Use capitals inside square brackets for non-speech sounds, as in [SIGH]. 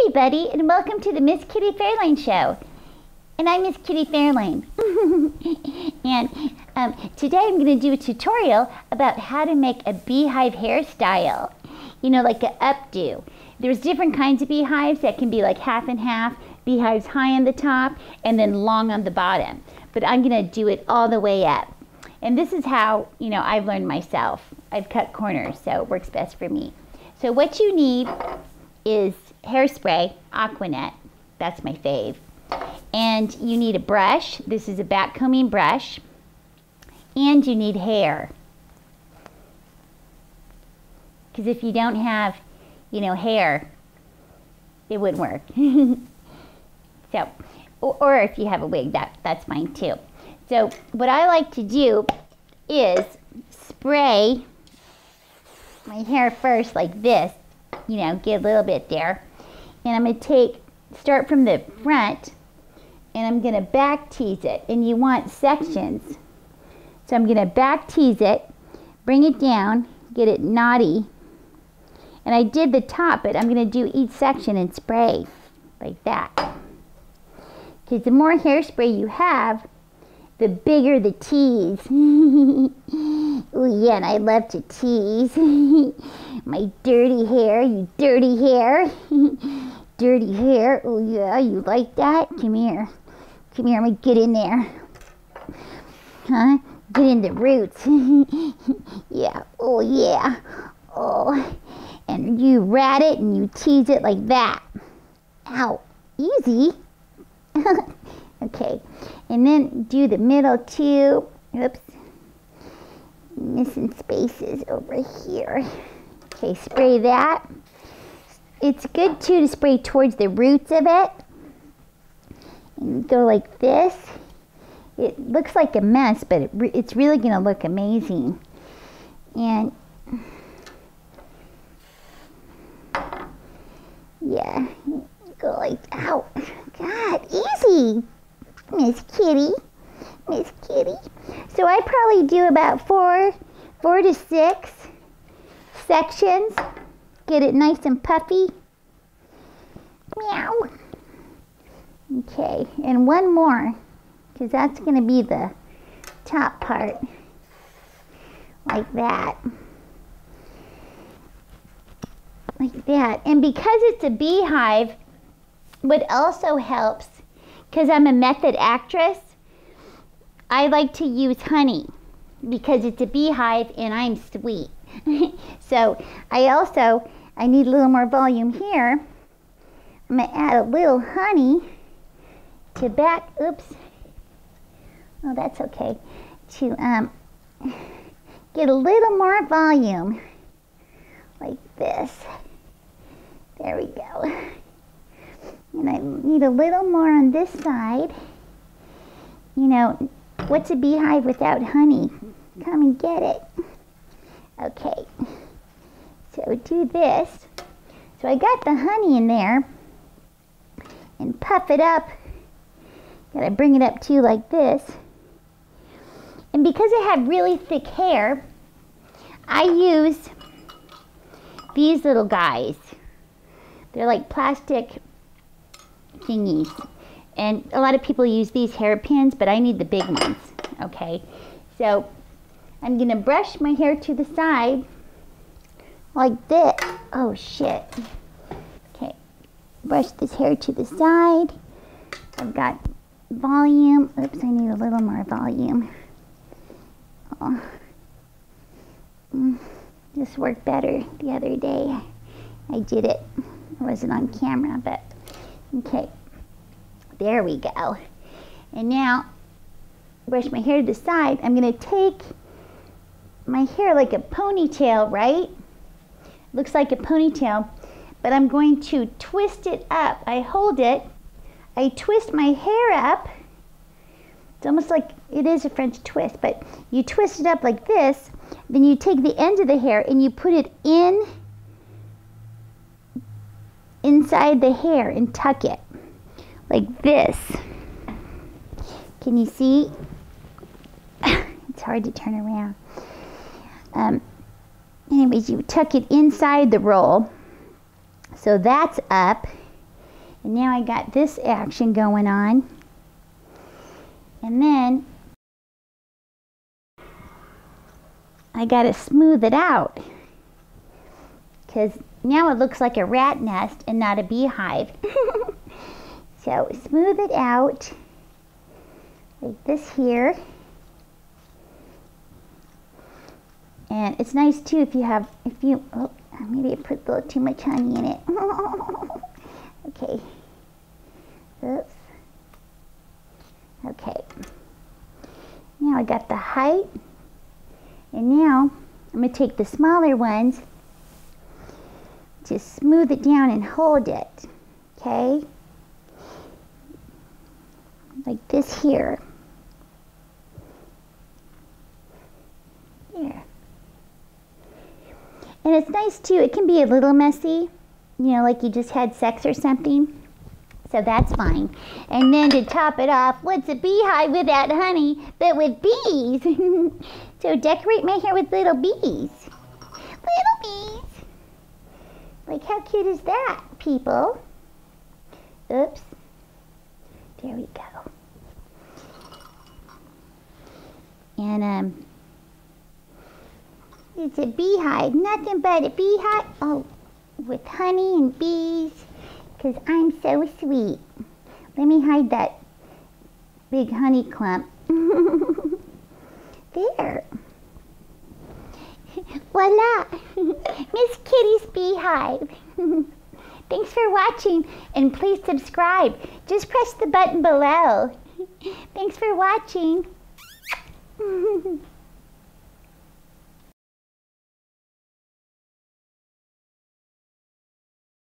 everybody, and welcome to the Miss Kitty Fairlane Show. And I'm Miss Kitty Fairlane. [LAUGHS] and um, today I'm going to do a tutorial about how to make a beehive hairstyle. You know, like an updo. There's different kinds of beehives that can be like half and half, beehives high on the top, and then long on the bottom. But I'm going to do it all the way up. And this is how, you know, I've learned myself. I've cut corners, so it works best for me. So what you need is hairspray, Aquanet. That's my fave. And you need a brush. This is a backcombing brush. And you need hair. Because if you don't have, you know, hair, it wouldn't work. [LAUGHS] so, or, or if you have a wig, that, that's fine too. So what I like to do is spray my hair first like this, you know, get a little bit there. And I'm going to take, start from the front, and I'm going to back tease it. And you want sections. So I'm going to back tease it, bring it down, get it knotty. And I did the top, but I'm going to do each section and spray like that. Because the more hairspray you have, the bigger the tease. [LAUGHS] oh yeah, and I love to tease. [LAUGHS] My dirty hair, you dirty hair. [LAUGHS] dirty hair. Oh yeah, you like that? Come here. Come here, I'm get in there. Huh? Get in the roots. [LAUGHS] yeah, oh yeah. Oh, and you rat it and you tease it like that. Ow, easy. okay, and then do the middle too. Oops, missing spaces over here. Okay, spray that. It's good too to spray towards the roots of it. And go like this. It looks like a mess, but it re it's really going to look amazing. And yeah, go like, ow, God, easy, Miss Kitty, Miss Kitty. So I probably do about four, four to six sections. Get it nice and puffy. Meow. Okay, and one more, because that's going to be the top part, like that. Like that. And because it's a beehive, what also helps, because I'm a method actress, I like to use honey because it's a beehive and I'm sweet. [LAUGHS] so I also, I need a little more volume here. I'm to add a little honey to back, oops, oh that's okay, to um, get a little more volume like this. There we go. And I need a little more on this side. You know, what's a beehive without honey? Come and get it. Okay, so do this. So I got the honey in there and puff it up. Gotta bring it up too like this. And because I have really thick hair, I use these little guys. They're like plastic thingies. And a lot of people use these hairpins, but I need the big ones, okay? So I'm gonna brush my hair to the side like this. Oh shit. Okay, brush this hair to the side. I've got volume. Oops, I need a little more volume. Oh. Mm, this worked better the other day. I did it. I wasn't on camera, but okay. There we go. And now, brush my hair to the side. I'm to take my hair like a ponytail, right? Looks like a ponytail, but I'm going to twist it up. I hold it, I twist my hair up. It's almost like it is a French twist, but you twist it up like this, then you take the end of the hair and you put it in inside the hair and tuck it like this. Can you see? [LAUGHS] it's hard to turn around. Um, anyways, you tuck it inside the roll. So that's up. And now I got this action going on. And then I got to smooth it out because now it looks like a rat nest and not a beehive. [LAUGHS] so smooth it out like this here. And it's nice too if you have, if you, oh, maybe I put a little too much honey in it. [LAUGHS] okay. Oops. Okay. Now I got the height. And now I'm going to take the smaller ones, just smooth it down and hold it. Okay? Like this here. There. And it's nice too, it can be a little messy, you know, like you just had sex or something. So that's fine. And then to top it off, what's a beehive without honey, but with bees? [LAUGHS] so decorate my hair with little bees. Little bees. Like how cute is that, people? Oops. There we go. And um, it's a beehive, nothing but a beehive. Oh, with honey and bees because I'm so sweet. Let me hide that big honey clump. [LAUGHS] there. [LAUGHS] Voila! [LAUGHS] Miss Kitty's Beehive. Thanks for watching and please subscribe. Just press the button below. Thanks for watching.